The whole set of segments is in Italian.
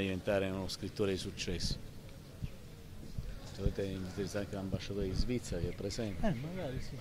diventare uno scrittore di successo. Dovete interessare anche l'ambasciatore di Svizzera che è presente. Eh, magari sì.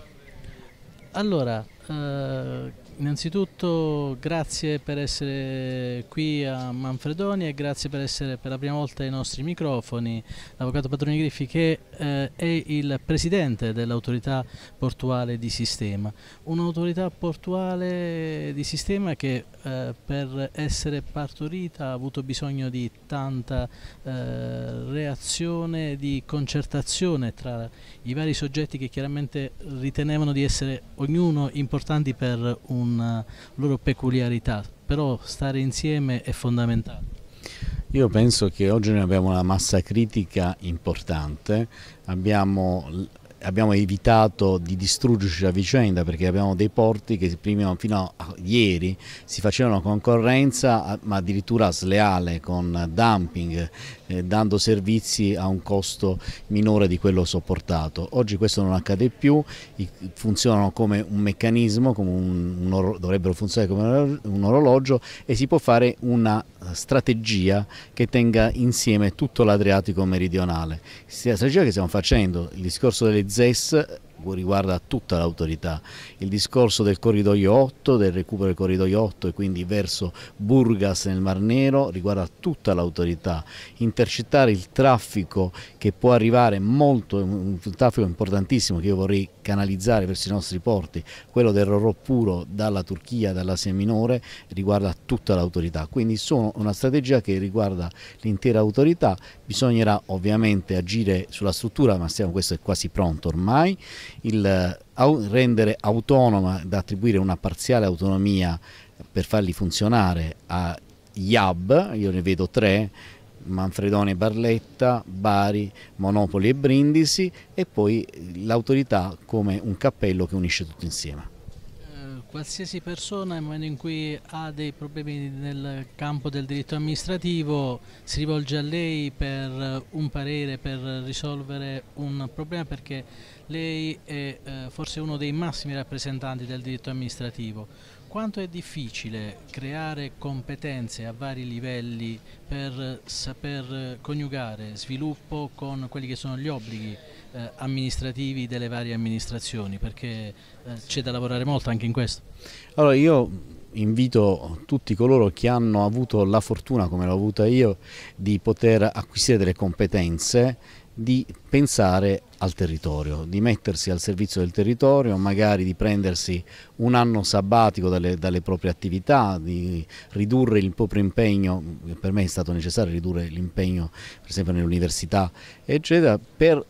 Allora, eh, innanzitutto grazie per essere qui a Manfredoni e grazie per essere per la prima volta ai nostri microfoni l'Avvocato Padroni Griffi che eh, è il presidente dell'autorità portuale di sistema. Un'autorità portuale di sistema che eh, per essere partorita ha avuto bisogno di tanta eh, reazione, di concertazione tra i vari soggetti che chiaramente ritenevano di essere ognuno importanti per una loro peculiarità, però stare insieme è fondamentale. Io penso che oggi noi abbiamo una massa critica importante, abbiamo abbiamo evitato di distruggerci a vicenda perché abbiamo dei porti che prima, fino a ieri si facevano concorrenza ma addirittura sleale con dumping eh, dando servizi a un costo minore di quello sopportato. Oggi questo non accade più, funzionano come un meccanismo, come un, un dovrebbero funzionare come un orologio e si può fare una strategia che tenga insieme tutto l'Adriatico meridionale. Strategia che stiamo facendo, il discorso delle ZES riguarda tutta l'autorità. Il discorso del corridoio 8, del recupero del corridoio 8 e quindi verso Burgas nel Mar Nero riguarda tutta l'autorità. Intercettare il traffico che può arrivare molto, un traffico importantissimo che io vorrei canalizzare verso i nostri porti, quello del Rorò puro dalla Turchia, dall'Asia Minore, riguarda tutta l'autorità. Quindi sono una strategia che riguarda l'intera autorità, bisognerà ovviamente agire sulla struttura, ma stiamo, questo è quasi pronto ormai, il rendere autonoma, da attribuire una parziale autonomia per farli funzionare agli hub, io ne vedo tre, Manfredoni e Barletta, Bari, Monopoli e Brindisi e poi l'autorità come un cappello che unisce tutto insieme. Qualsiasi persona nel momento in cui ha dei problemi nel campo del diritto amministrativo si rivolge a lei per un parere, per risolvere un problema perché lei è eh, forse uno dei massimi rappresentanti del diritto amministrativo. Quanto è difficile creare competenze a vari livelli per saper coniugare sviluppo con quelli che sono gli obblighi eh, amministrativi delle varie amministrazioni? Perché eh, c'è da lavorare molto anche in questo. Allora io invito tutti coloro che hanno avuto la fortuna, come l'ho avuta io, di poter acquisire delle competenze di pensare al territorio, di mettersi al servizio del territorio, magari di prendersi un anno sabbatico dalle, dalle proprie attività, di ridurre il proprio impegno, per me è stato necessario ridurre l'impegno per esempio nell'università, eccetera, per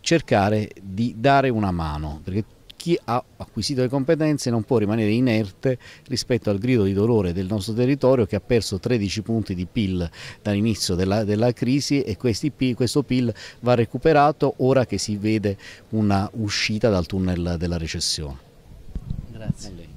cercare di dare una mano, perché chi ha acquisito le competenze non può rimanere inerte rispetto al grido di dolore del nostro territorio che ha perso 13 punti di PIL dall'inizio della, della, crisi e PIL, questo PIL va recuperato ora che si vede una uscita dal tunnel della recessione. Grazie.